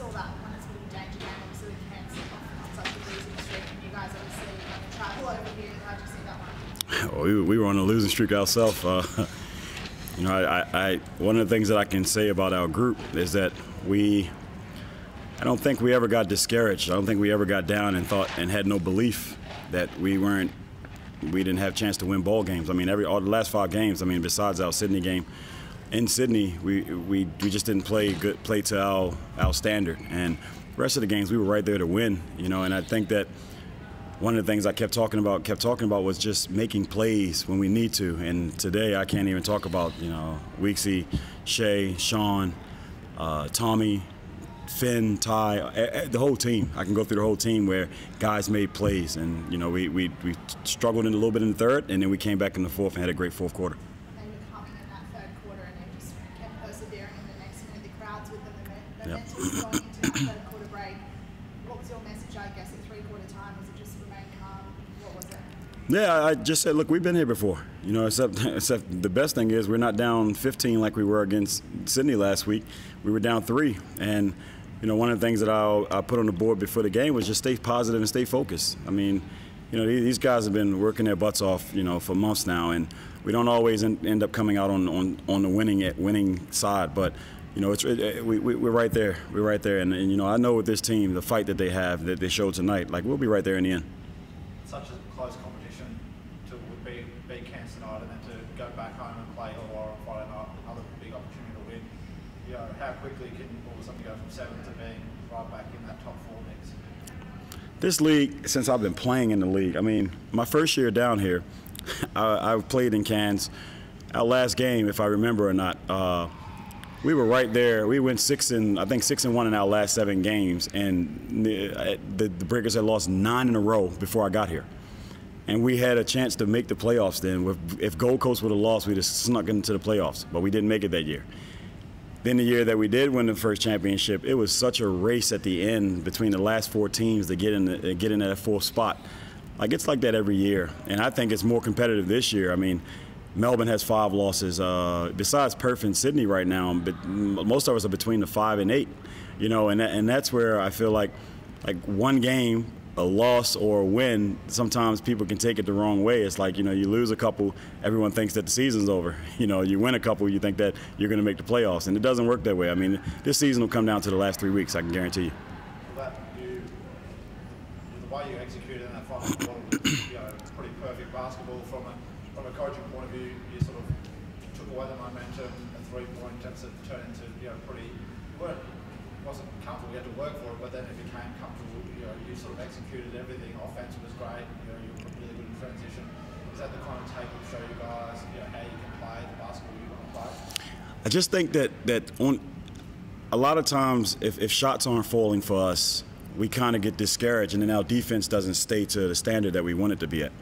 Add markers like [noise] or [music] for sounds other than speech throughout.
saw that obviously with on such a losing streak, and you guys obviously travel over here. How do you see that one? [laughs] Well, we, we were on a losing streak ourselves. Uh, [laughs] you know, I, I, one of the things that I can say about our group is that we, I don't think we ever got discouraged. I don't think we ever got down and thought and had no belief that we weren't, we didn't have a chance to win ball games. I mean, every all the last five games. I mean, besides our Sydney game, in Sydney, we, we, we just didn't play good play to our, our standard. And rest of the games, we were right there to win. You know, and I think that one of the things I kept talking about, kept talking about, was just making plays when we need to. And today, I can't even talk about you know Weeksy, Shea, Sean, uh, Tommy, Finn, Ty, the whole team. I can go through the whole team where guys made plays, and you know we we, we struggled in a little bit in the third, and then we came back in the fourth and had a great fourth quarter. And you're coming in that third quarter, and you just kept persevering in the next minute. The crowd's with them, the Yep. momentum's going into that third quarter break. What was your message, I guess, time? Was it just remain calm? What was it? Yeah, I just said, look, we've been here before. You know, except [laughs] except the best thing is we're not down 15 like we were against Sydney last week. We were down three, and you know, one of the things that I, I put on the board before the game was just stay positive and stay focused. I mean, you know, these guys have been working their butts off, you know, for months now, and we don't always end, end up coming out on, on, on the winning winning side, but. You know, it's it, we, we, we're right there. We're right there, and, and you know, I know with this team, the fight that they have, that they showed tonight, like we'll be right there in the end. such a close competition to beat, beat Cairns tonight and then to go back home and play Illawarra on Friday night, another big opportunity to win. You know, how quickly can all of a sudden go from seven to being right back in that top four mix? This league, since I've been playing in the league, I mean, my first year down here, [laughs] I, I played in Cairns. Our last game, if I remember or not, uh, we were right there. We went six and I think six and one in our last seven games, and the, the, the Breakers had lost nine in a row before I got here. And we had a chance to make the playoffs then. If Gold Coast would have lost, we'd have snuck into the playoffs, but we didn't make it that year. Then the year that we did win the first championship, it was such a race at the end between the last four teams to get in the, get in that fourth spot. Like it's like that every year, and I think it's more competitive this year. I mean, Melbourne has five losses. Uh, besides Perth and Sydney right now, but most of us are between the five and eight. You know, and and that's where I feel like like one game, a loss or a win, sometimes people can take it the wrong way. It's like you know, you lose a couple, everyone thinks that the season's over. [laughs] You know, you win a couple, you think that you're going to make the playoffs, and it doesn't work that way. I mean, this season will come down to the last three weeks. I can guarantee you. You, the way you executed in that final quarter was you know, pretty perfect basketball from a, from a coaching point of view. You sort of the momentum, a three point tends to turn into you know pretty. You weren't wasn't comfortable. You had to work for it, but then it became comfortable. You know, you sort of executed everything. Offense was great. You know, you were really good in transition. Is that the kind of tape you show you guys? You know, how you can play the basketball you want to play? I just think that that on a lot of times, if, if shots aren't falling for us, we kind of get discouraged, and then our defense doesn't stay to the standard that we want it to be at.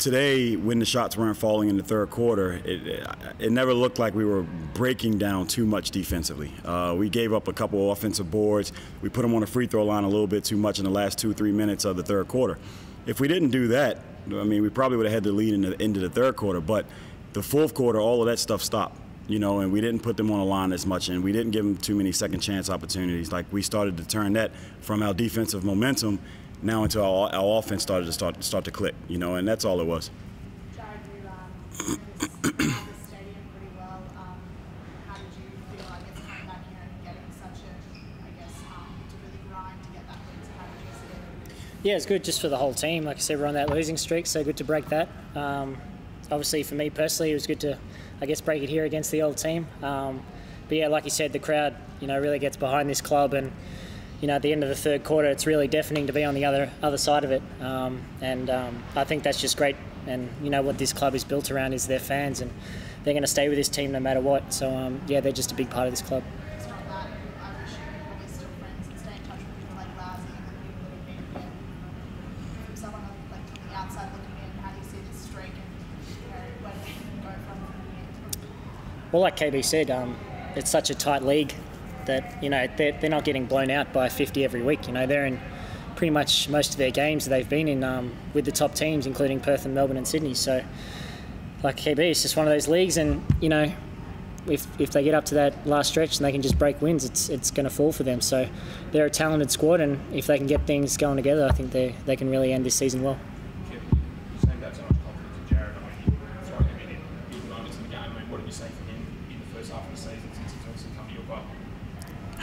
Today, when the shots weren't falling in the third quarter, it, it never looked like we were breaking down too much defensively. Uh, we gave up a couple offensive boards. We put them on the free throw line a little bit too much in the last two, three minutes of the third quarter. If we didn't do that, I mean, we probably would have had the lead in the end of the third quarter. But the fourth quarter, all of that stuff stopped you know, and we didn't put them on the line as much, and we didn't give them too many second chance opportunities. Like we started to turn that from our defensive momentum now until our, our offense started to start start to click, you know, and that's all it was. Jarrad, you um, know this, know this stadium pretty well. Um, how did you feel, I guess, coming back here and getting such a, I guess, um, to really grind to get that win? So how did you see it? Yeah, it's good just for the whole team. Like I said, we're on that losing streak, so good to break that. Um, obviously, for me personally, it was good to, I guess, break it here against the old team. Um, but yeah, like you said, the crowd, you know, really gets behind this club, and you know, at the end of the third quarter, it's really deafening to be on the other other side of it. Um, and um, I think that's just great. And you know what this club is built around is their fans, and they're going to stay with this team no matter what. So um, yeah, they're just a big part of this club. Well, like KB said, um, it's such a tight league that you know they're, they're not getting blown out by 50 every week. You know they're in pretty much most of their games they've been in um, with the top teams, including Perth and Melbourne and Sydney. So, like KB, it's just one of those leagues, and you know if, if they get up to that last stretch and they can just break wins, it's it's going to fall for them. So they're a talented squad, and if they can get things going together, I think they they can really end this season well.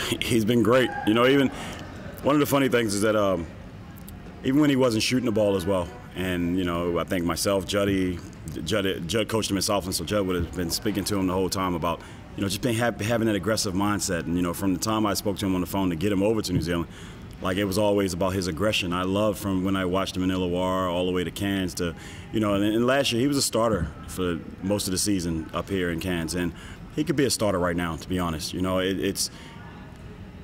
[laughs] he's been great. You know, even one of the funny things is that um, even when he wasn't shooting the ball as well, and you know, I think myself, Juddy, Judd, Judd coached him in Southland, so Judd would have been speaking to him the whole time about you know just being having that aggressive mindset. And you know, from the time I spoke to him on the phone to get him over to New Zealand, like it was always about his aggression. I love from when I watched him in Illawarra all the way to Cairns to, you know, and, and last year he was a starter for most of the season up here in Cairns, and he could be a starter right now, to be honest. You know, it, it's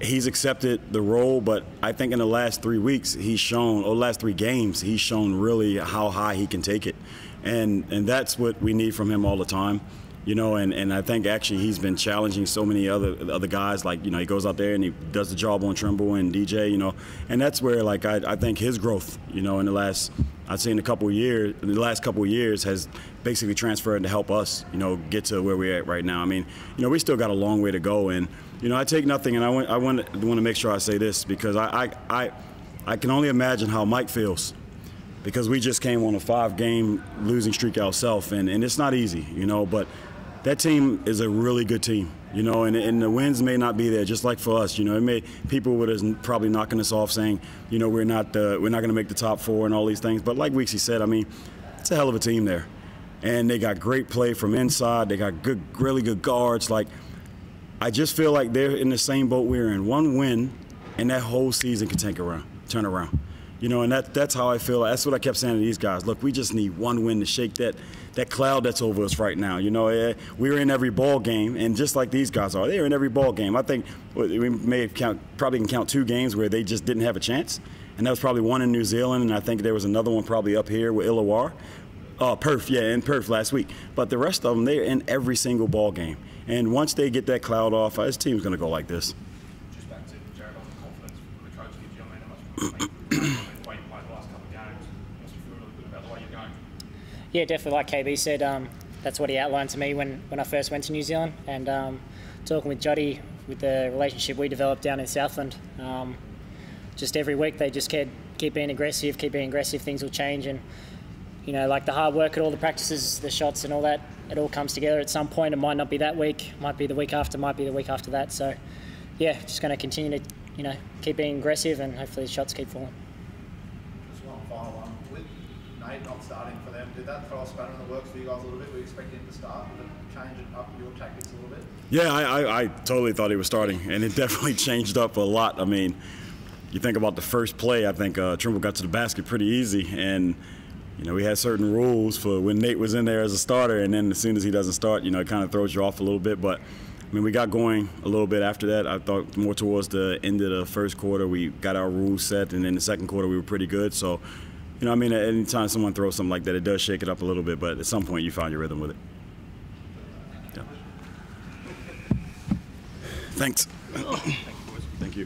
he's accepted the role, but I think in the last three weeks he's shown, or last three games, he's shown really how high he can take it, and and that's what we need from him all the time, you know. And, and I think actually he's been challenging so many other other guys. Like you know he goes out there and he does the job on Trimble and DJ, you know, and that's where like I, I think his growth, you know, in the last I'd say in a couple years, the last couple years has basically transferred to help us, you know, get to where we're at right now. I mean, you know, we still got a long way to go and you know, I take nothing, and I want I want want to make sure I say this because I I I, I can only imagine how Mike feels because we just came on a five-game losing streak ourselves, and, and it's not easy, you know. But that team is a really good team, you know, and, and the wins may not be there, just like for us, you know. It may people would have probably knocking us off, saying, you know, we're not the, we're not going to make the top four and all these things. But like Weeksy said, I mean, it's a hell of a team there, and they got great play from inside. They got good, really good guards, like. I just feel like they're in the same boat we're in. One win, and that whole season can take around, turn around. You know, and that, that's how I feel. That's what I kept saying to these guys. Look, we just need one win to shake that that cloud that's over us right now. You know, eh, we're in every ball game, and just like these guys are, they're in every ball game. I think we may have count, probably can count two games where they just didn't have a chance, and that was probably one in New Zealand, and I think there was another one probably up here with Illawarra. Uh, Perth, yeah, in Perth last week. But the rest of them, they're in every single ball game. And once they get that cloud off, his team's going to go like this. Yeah, definitely. Like KB said, um, that's what he outlined to me when, when I first went to New Zealand. And um, talking with Juddy, with the relationship we developed down in Southland, um, just every week they just kept keep being aggressive, keep being aggressive. Things will change, and you know, like the hard work at all the practices, the shots, and all that it all comes together at some point. It might not be that week, might be the week after, might be the week after that. So, yeah, just going to continue to, you know, keep being aggressive and hopefully the shots keep falling. Just one final one. With Not starting for them, did that throw a spanner in the works for you guys a little bit? Were you expecting him to start? Change up your tactics a little bit? Yeah, I, I, I totally thought he was starting, and it [laughs] definitely changed up a lot. I mean, you think about the first play, I think uh, Trimble got to the basket pretty easy, and – you know, we had certain rules for when Nate was in there as a starter, and then as soon as he doesn't start, you know, it kind of throws you off a little bit. But I mean, we got going a little bit after that. I thought more towards the end of the first quarter, we got our rules set, and then the second quarter, we were pretty good. So, you know, I mean, anytime someone throws something like that, it does shake it up a little bit, but at some point, you find your rhythm with it. Yeah. Thanks. Thank you.